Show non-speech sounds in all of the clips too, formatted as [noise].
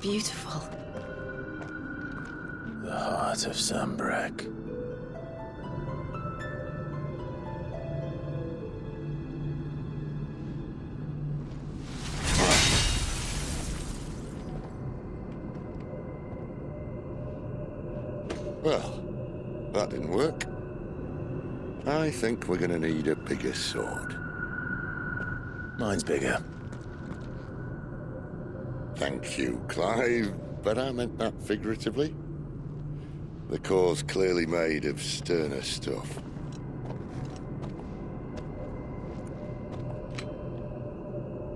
It's beautiful. The heart of Sanbreque. Well, that didn't work. I think we're gonna need a bigger sword. Mine's bigger. Thank you, Clive, but I meant that figuratively. The core's clearly made of sterner stuff.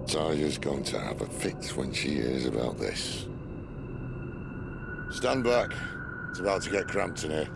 Tarja's going to have a fit when she hears about this. Stand back. It's about to get cramped in here.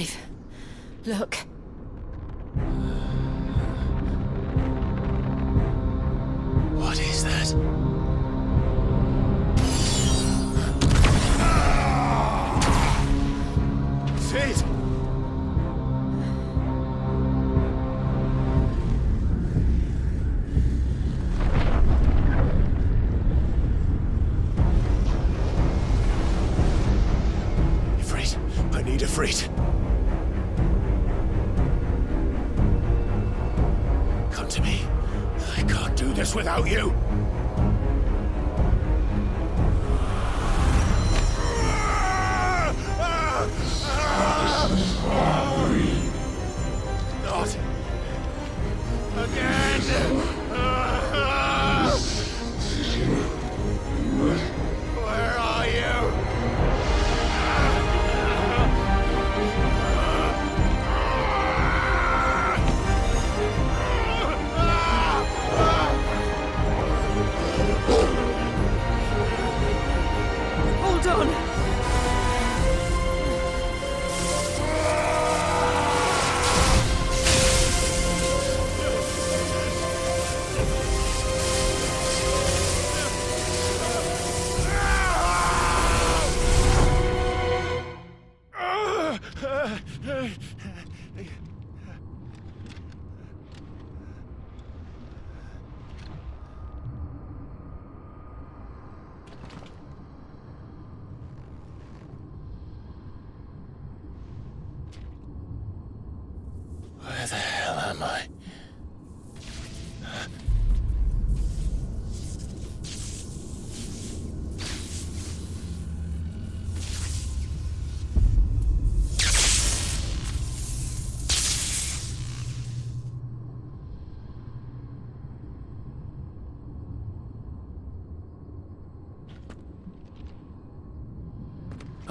Clive, look.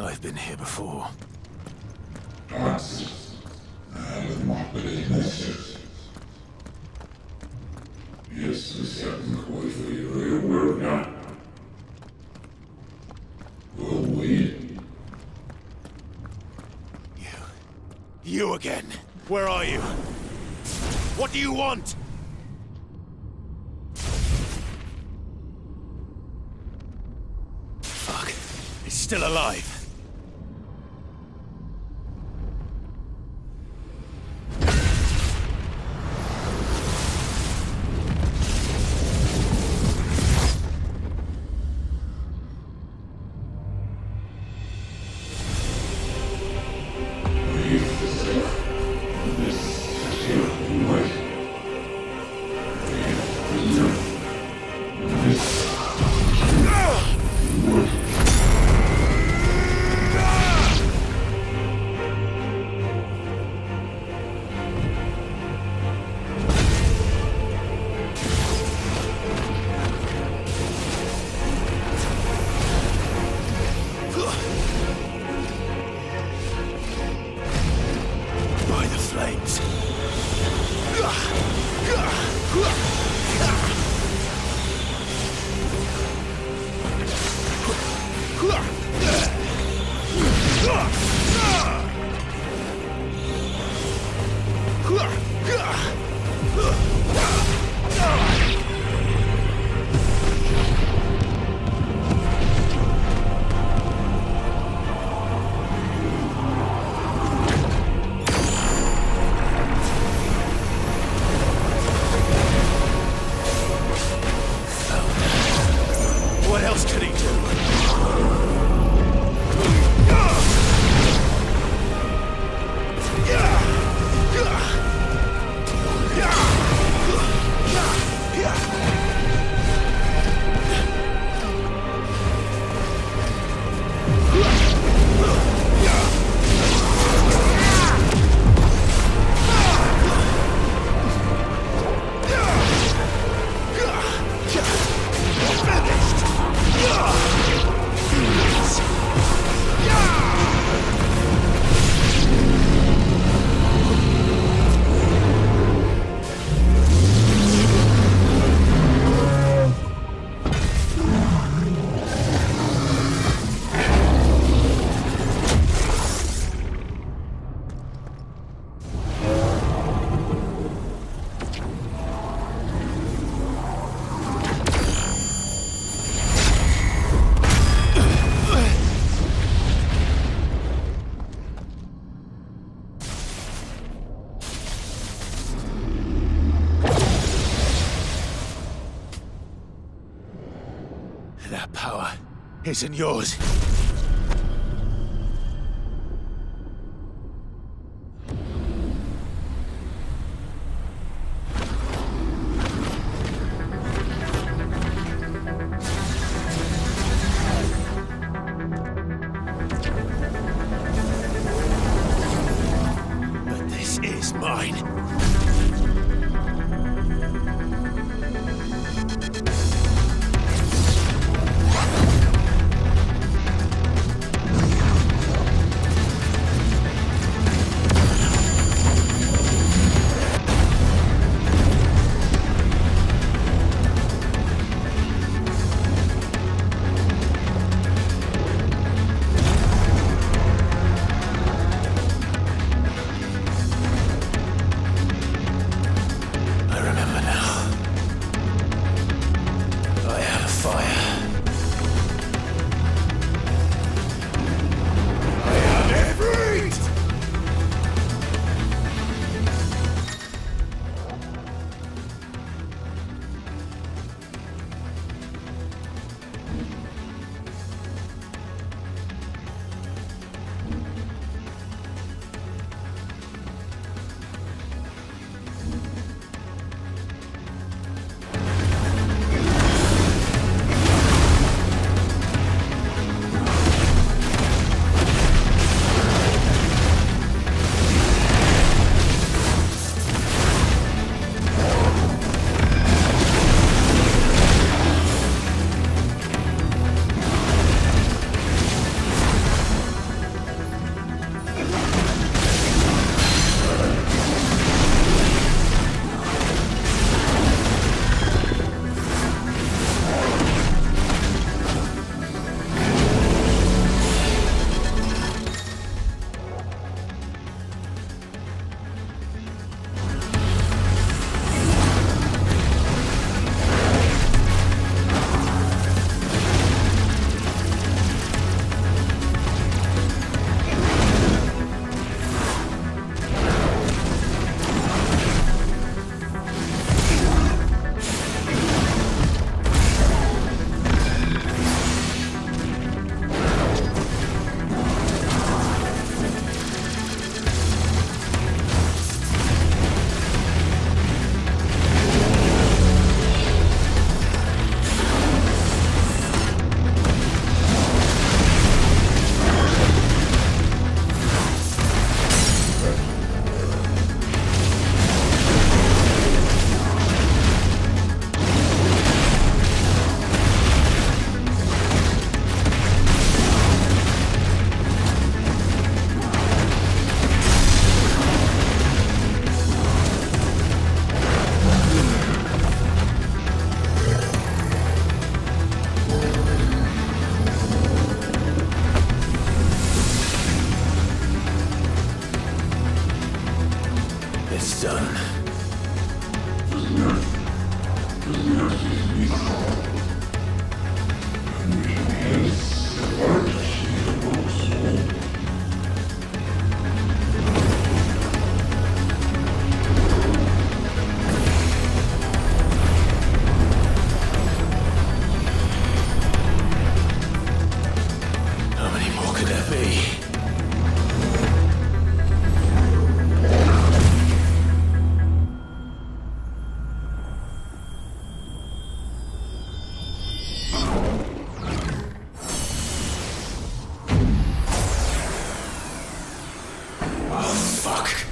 I've been here before. Francis, I have not been. Yes, the second quarter area will not. Will we? You. You again. Where are you? What do you want? Fuck. He's still alive. Isn't yours. fuck.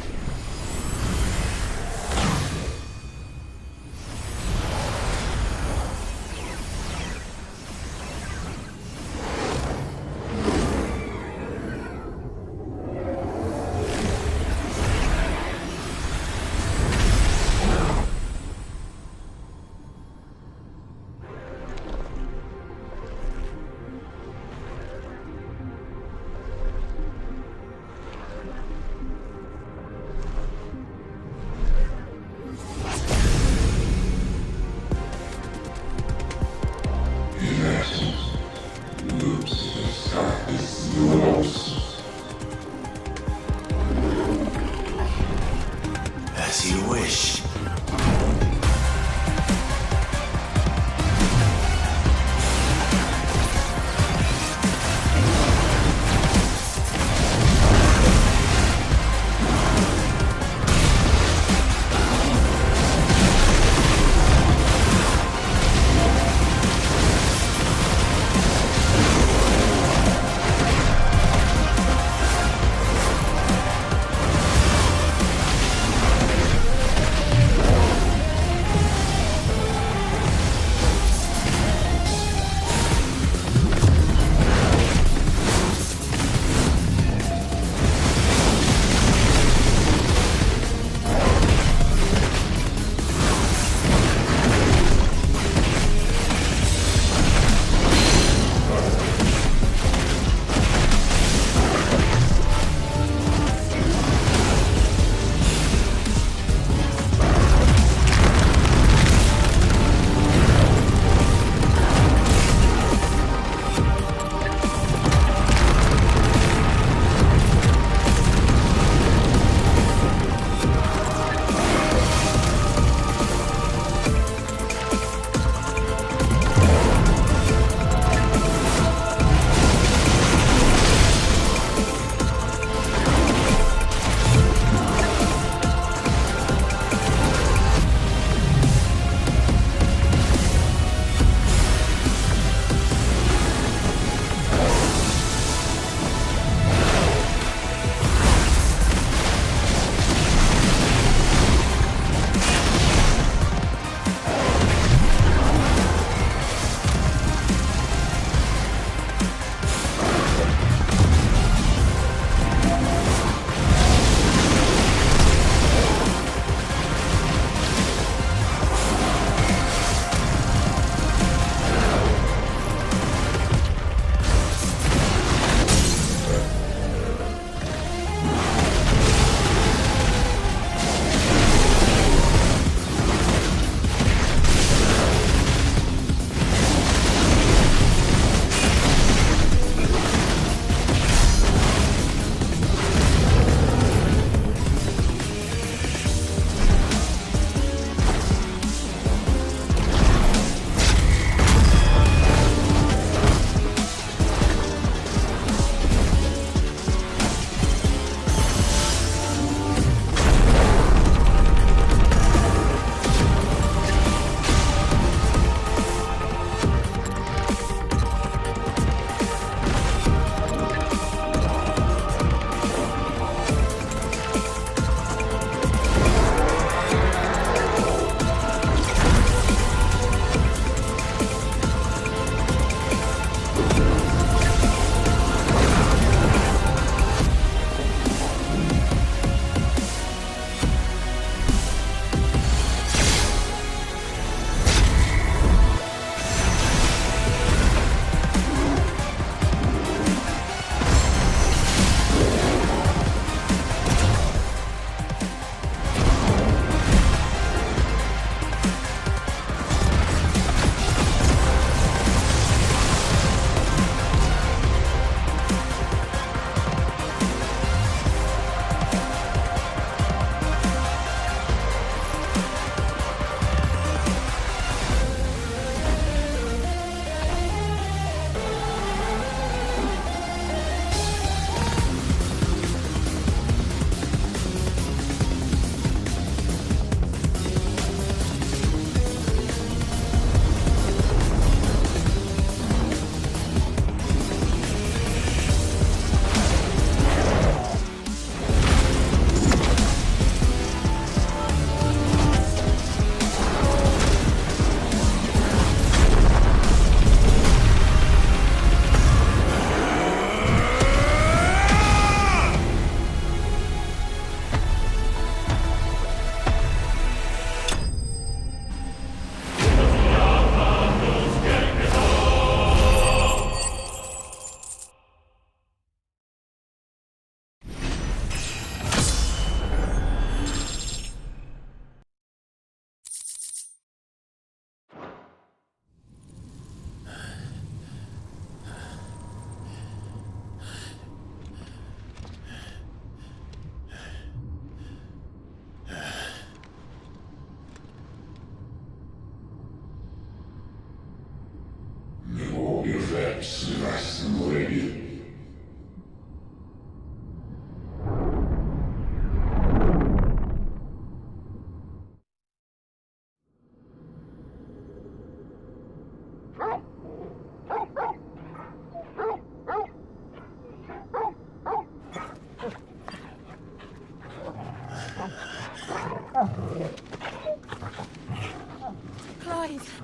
Clive.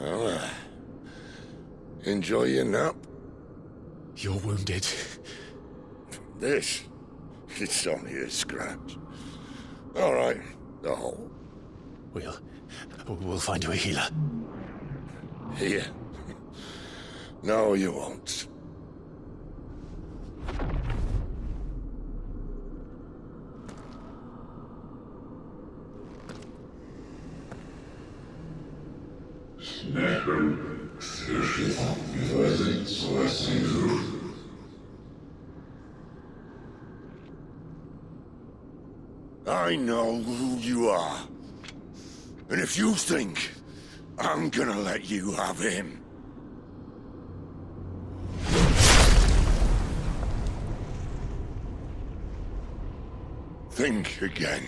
Uh, enjoy your nap? You're wounded. This? It's only a scratch. All right, the hole. We'll. We'll find you a healer. Here. No, you won't. Are. And if you think I'm gonna let you have him. Think again.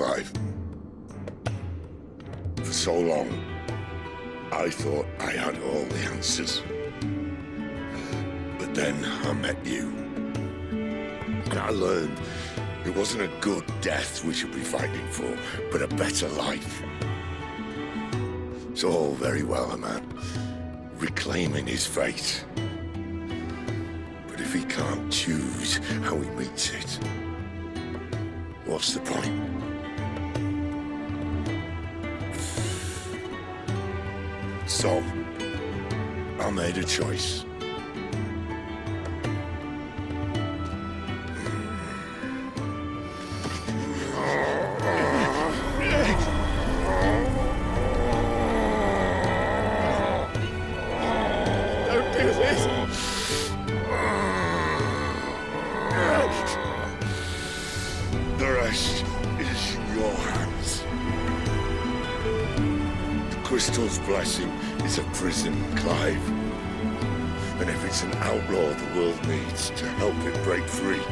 Clive. For so long, I thought I had all the answers. But then I met you. And I learned it wasn't a good death we should be fighting for, but a better life. It's all very well, a man reclaiming his fate. But if he can't choose how he meets it, what's the point? So, I made a choice. Don't do this! The rest is in crystal's blessing is a prison, Clive. And if it's an outlaw the world needs to help it break free,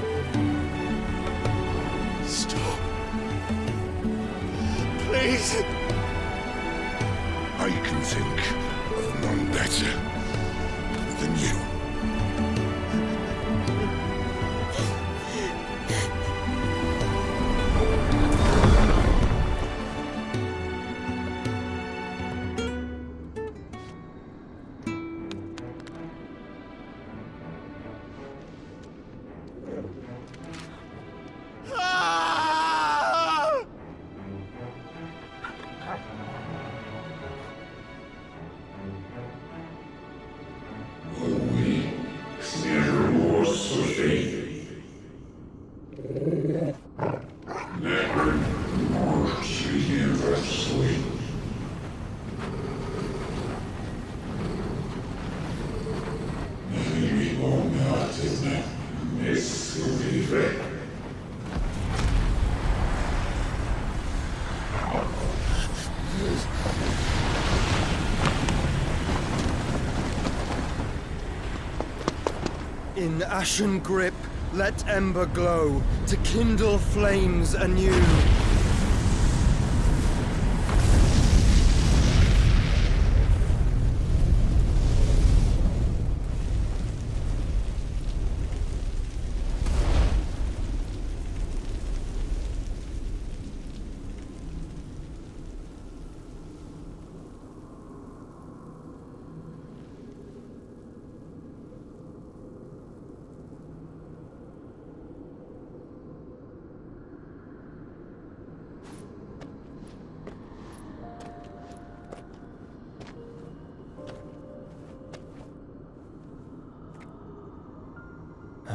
Stop. Please. I can think of none better than you. In ashen grip, let ember glow to kindle flames anew.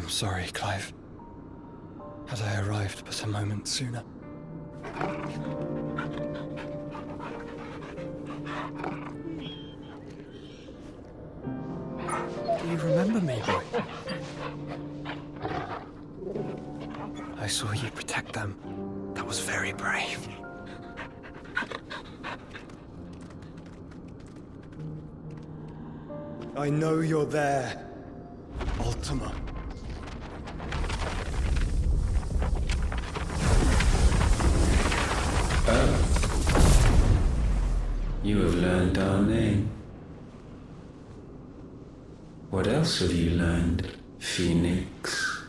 I'm sorry, Clive. Had I arrived but a moment sooner. Do you remember me, boy? I saw you protect them. That was very brave. I know you're there, Learned, Phoenix?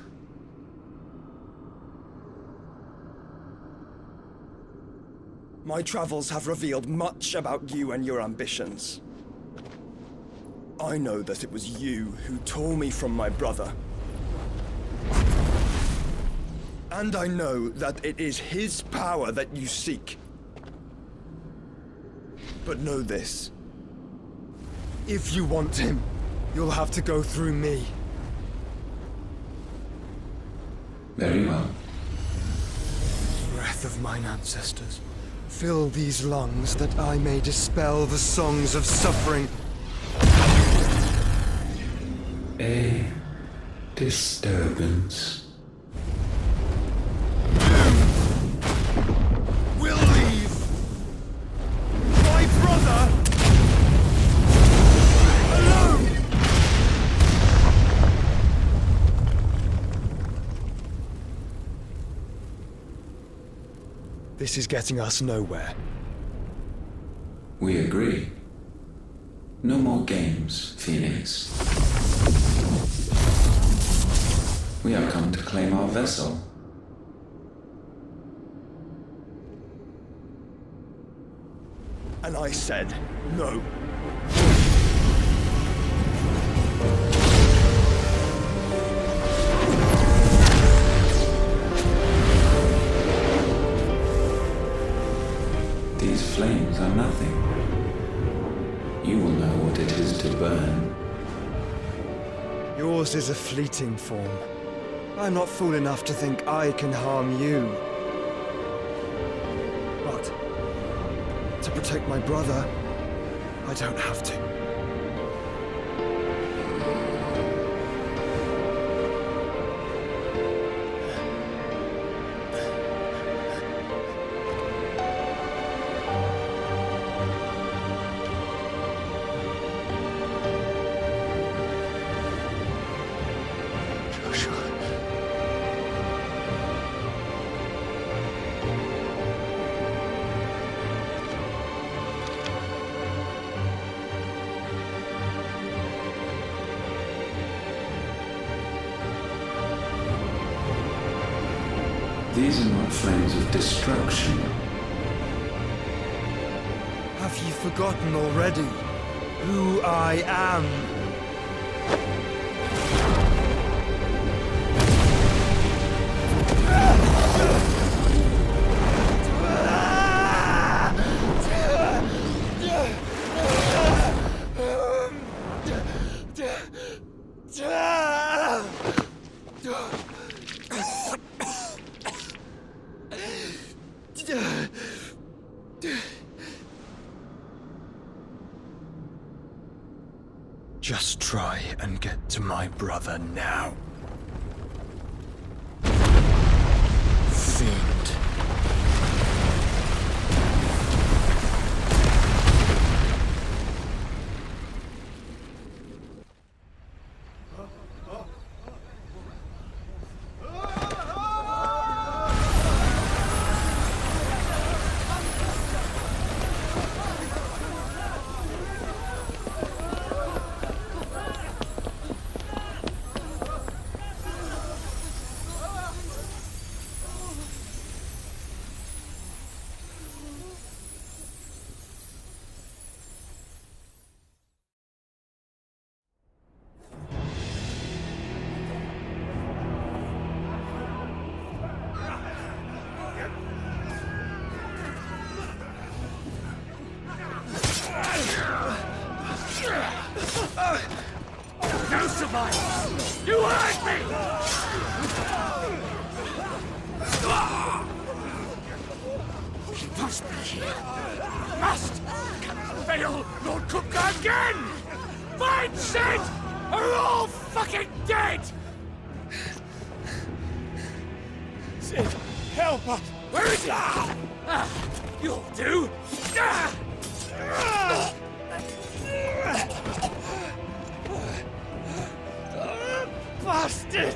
My travels have revealed much about you and your ambitions. I know that it was you who tore me from my brother. And I know that it is his power that you seek. But know this. If you want him, you'll have to go through me. Very well. Breath of mine ancestors, fill these lungs that I may dispel the songs of suffering. A disturbance. This is getting us nowhere. We agree. No more games, Phoenix. We have come to claim our vessel. And I said no. Are nothing. You will know what it is to burn. Yours is a fleeting form. I'm not fool enough to think I can harm you. But to protect my brother, I don't have to. These are not flames of destruction. Have you forgotten already who I am? Fucking dead! Sid, help us! Where is he? Ah, you'll do! Ah! Bastard!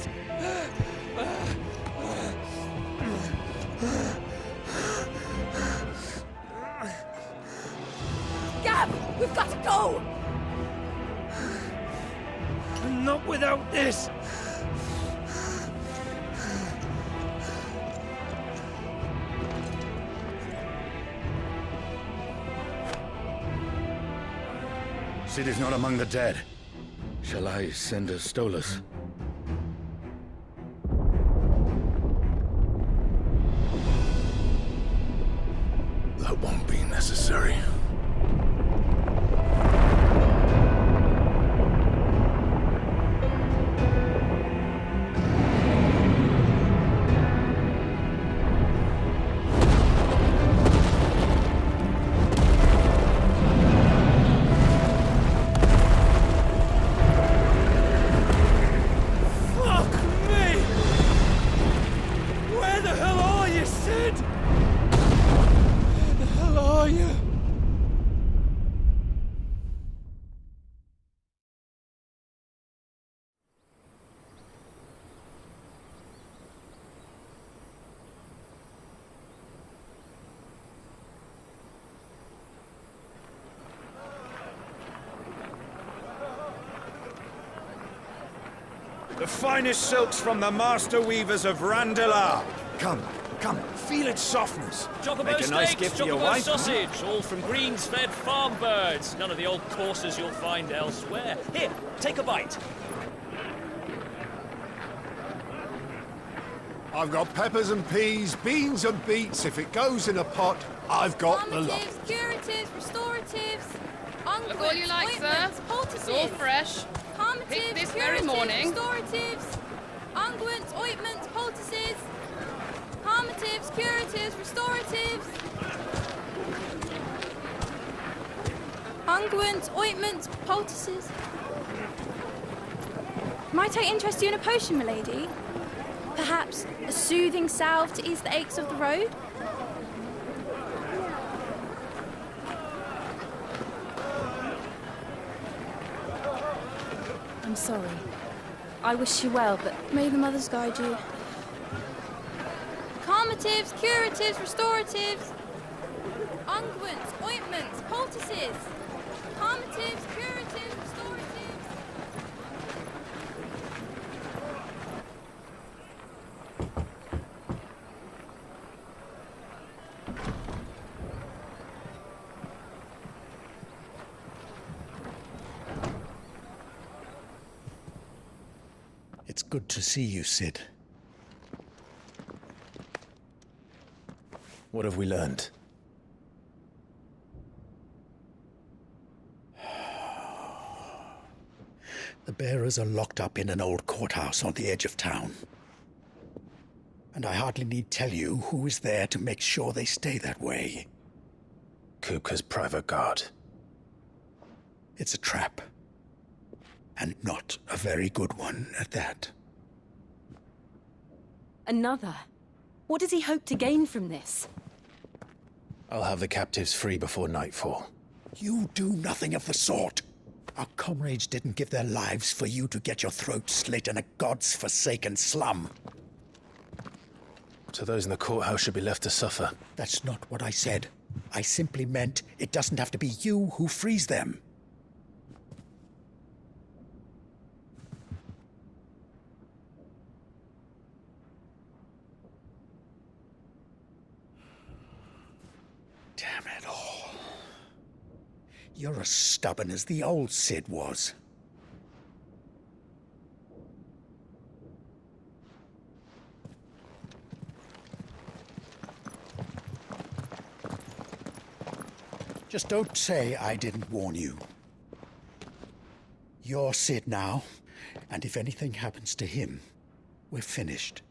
Gav, we've got to go! Without this! Sid is not among the dead. Shall I send a Stolas? The finest silks from the master weavers of Randalar. Come, come, feel its softness. Chocobo Make a nice steaks, gift for your wife. sausage, all from greens-fed farm birds. None of the old courses you'll find elsewhere. Here, take a bite. I've got peppers and peas, beans and beets. If it goes in a pot, I've got the lot. Calmatives, curatives, restoratives, unguents, Look all you like, sir. ointments, poultices. It's all fresh. Calmatives, this very morning. Restoratives, unguents, ointments, poultices. Calmatives, curatives, restoratives. Unguents, ointments, poultices. Might I interest you in a potion, milady? Perhaps a soothing salve to ease the aches of the road? I'm sorry. I wish you well, but may the mothers guide you. Calmatives, curatives, restoratives, unguents, ointments, poultices. Calmatives, curatives, restoratives. It's good to see you, Sid. What have we learned? [sighs] The bearers are locked up in an old courthouse on the edge of town. And I hardly need tell you who is there to make sure they stay that way. Kupka's private guard. It's a trap. And not a very good one at that. Another? What does he hope to gain from this? I'll have the captives free before nightfall. You do nothing of the sort. Our comrades didn't give their lives for you to get your throat slit in a god's forsaken slum. So those in the courthouse should be left to suffer. That's not what I said. I simply meant it doesn't have to be you who frees them. Damn it all. You're as stubborn as the old Sid was. Just don't say I didn't warn you. You're Sid now, and if anything happens to him, we're finished.